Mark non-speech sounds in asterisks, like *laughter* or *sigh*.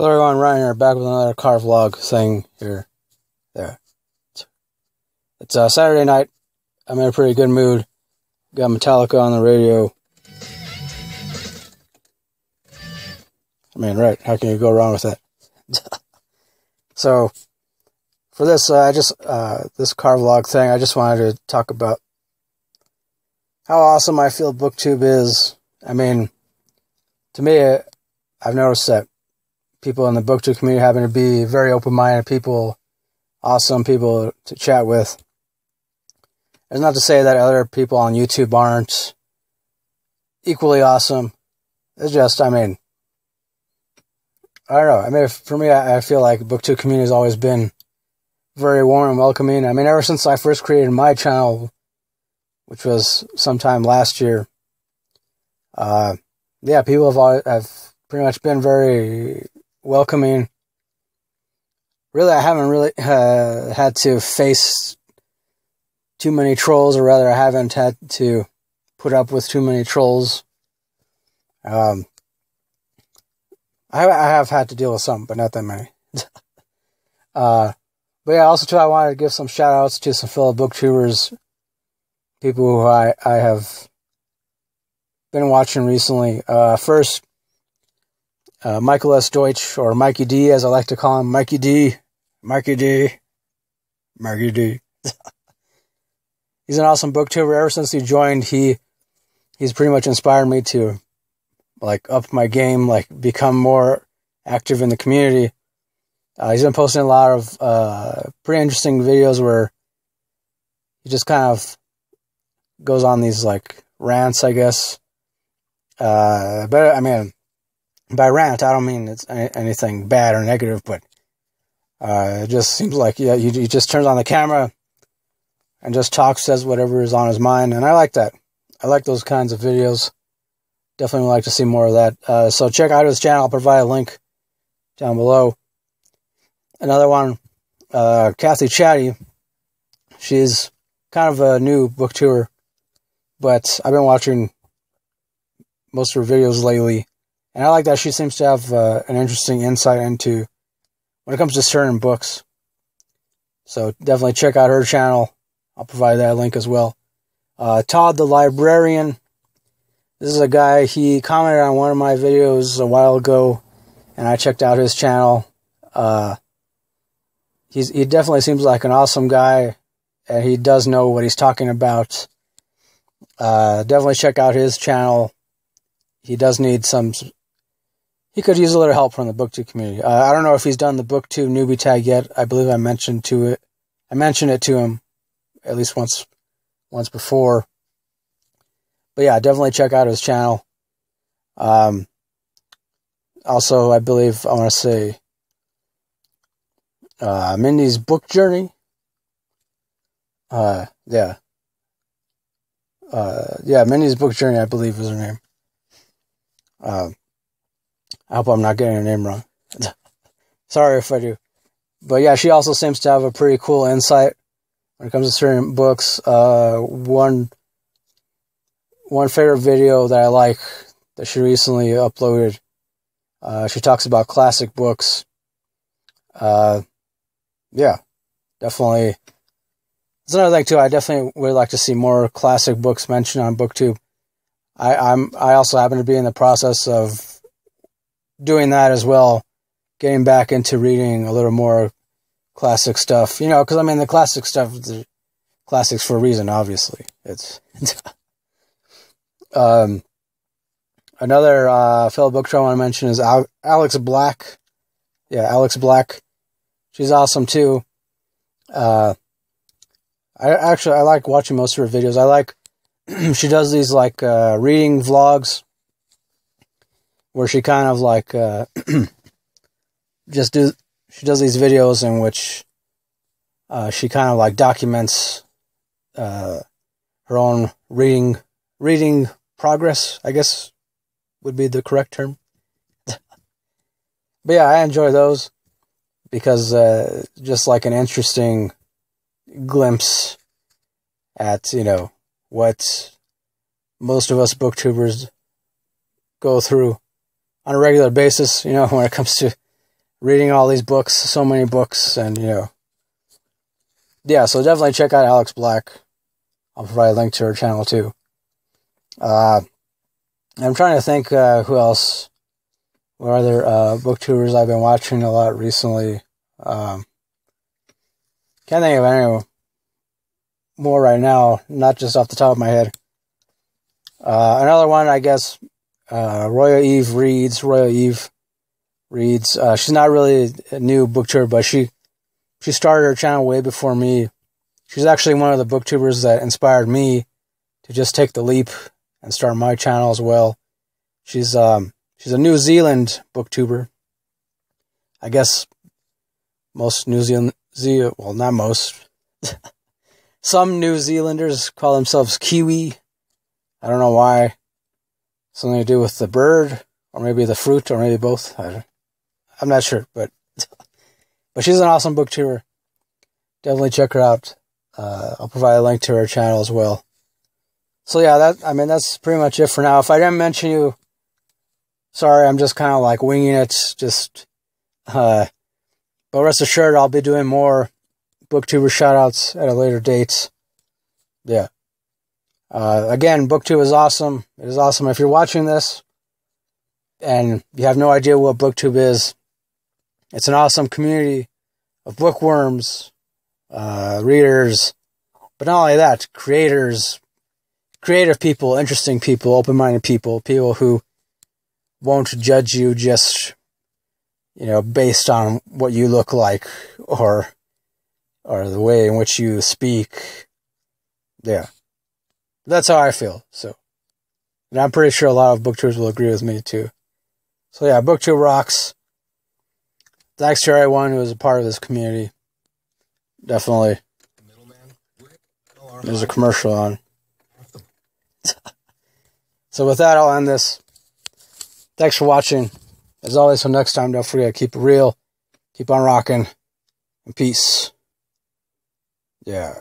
Hello everyone, Ryan here, back with another car vlog thing here. There. It's uh, Saturday night. I'm in a pretty good mood. Got Metallica on the radio. I mean, right, how can you go wrong with that? *laughs* so, for this, uh, I just, uh, this car vlog thing, I just wanted to talk about how awesome I feel BookTube is. I mean, to me, I've noticed that people in the booktube community happen to be very open minded people, awesome people to chat with. It's not to say that other people on YouTube aren't equally awesome. It's just, I mean, I don't know. I mean, for me, I, feel like booktube community has always been very warm and welcoming. I mean, ever since I first created my channel, which was sometime last year, uh, yeah, people have, have pretty much been very welcoming. Really, I haven't really uh, had to face too many trolls, or rather, I haven't had to put up with too many trolls. Um, I, I have had to deal with some, but not that many. *laughs* uh, but yeah, also too, I wanted to give some shout outs to some fellow booktubers, people who I, I have been watching recently. Uh, first, uh, Michael S. Deutsch, or Mikey D, as I like to call him, Mikey D, Mikey D, Mikey D. *laughs* he's an awesome booktuber. Ever since he joined, he he's pretty much inspired me to like up my game, like become more active in the community. Uh, he's been posting a lot of uh, pretty interesting videos where he just kind of goes on these like rants, I guess. Uh, but I mean, by rant, I don't mean it's anything bad or negative, but uh, it just seems like yeah, he, he just turns on the camera and just talks, says whatever is on his mind, and I like that. I like those kinds of videos. Definitely would like to see more of that. Uh, so check out his channel. I'll provide a link down below. Another one, uh, Kathy Chatty. She's kind of a new booktuber, but I've been watching most of her videos lately and I like that she seems to have uh, an interesting insight into when it comes to certain books. So definitely check out her channel. I'll provide that link as well. Uh, Todd the Librarian. This is a guy, he commented on one of my videos a while ago, and I checked out his channel. Uh, he's, he definitely seems like an awesome guy, and he does know what he's talking about. Uh, definitely check out his channel. He does need some he could use a little help from the booktube community. Uh, I don't know if he's done the booktube newbie tag yet. I believe I mentioned to it. I mentioned it to him at least once, once before. But yeah, definitely check out his channel. Um, also, I believe I want to say uh, Mindy's book journey. Uh, yeah. Uh, yeah, Mindy's book journey, I believe is her name. Um, I hope I'm not getting her name wrong. *laughs* Sorry if I do. But yeah, she also seems to have a pretty cool insight when it comes to certain books. Uh, one one favorite video that I like that she recently uploaded. Uh, she talks about classic books. Uh, yeah, definitely. That's another thing too. I definitely would like to see more classic books mentioned on BookTube. I, I'm I also happen to be in the process of doing that as well, getting back into reading a little more classic stuff. You know, because I mean, the classic stuff, the classics for a reason. Obviously, it's. *laughs* um, another uh, fellow book I want to mention is Al- Alex Black. Yeah, Alex Black. She's awesome too. Uh, I actually I like watching most of her videos. I like *clears throat* she does these like uh, reading vlogs where she kind of like uh, *clears throat* just do she does these videos in which uh, she kind of like documents uh, her own reading reading progress. I guess would be the correct term. *laughs* but yeah, I enjoy those because uh, just like an interesting glimpse at you know what most of us booktubers go through on a regular basis, you know, *laughs* when it comes to reading all these books, so many books, and you know, yeah. So definitely check out Alex Black. I'll provide a link to her channel too. Uh, I'm trying to think uh, who else, what other uh, booktubers I've been watching a lot recently. Um, can't think of any more right now, not just off the top of my head. Uh, another one, I guess, uh, Roya Eve reads. Roya Eve reads. Uh, she's not really a new booktuber, but she she started her channel way before me. She's actually one of the booktubers that inspired me to just take the leap and start my channel as well. She's um she's a New Zealand booktuber. I guess most New Zealand, well, not most. *laughs* Some New Zealanders call themselves Kiwi. I don't know why. Something to do with the bird, or maybe the fruit, or maybe both. I, am not sure, but *laughs* but she's an awesome booktuber. Definitely check her out. Uh, I'll provide a link to her channel as well. So yeah, that I mean that's pretty much it for now. If I didn't mention you, sorry, I'm just kind of like winging it. Just, uh, but rest assured, I'll be doing more booktuber shoutouts at a later date. Yeah. Uh, again, booktube is awesome. It is awesome. If you're watching this and you have no idea what booktube is, it's an awesome community of bookworms, uh, readers, but not only that, creators, creative people, interesting people, open-minded people, people who won't judge you just, you know, based on what you look like or, or the way in which you speak. Yeah. That's how I feel. So, and I'm pretty sure a lot of booktubers will agree with me too. So yeah, booktube rocks. Thanks to everyone who was a part of this community. Definitely. There's a commercial on. *laughs* so with that, I'll end this. Thanks for watching. As always, until next time, don't forget, keep it real, keep on rocking, and peace. Yeah.